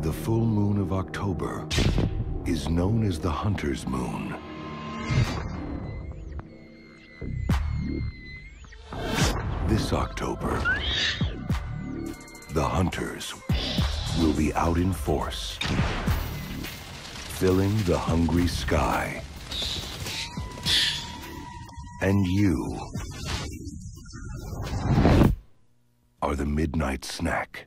The full moon of October is known as the Hunter's Moon. This October, the Hunters will be out in force, filling the hungry sky. And you are the midnight snack.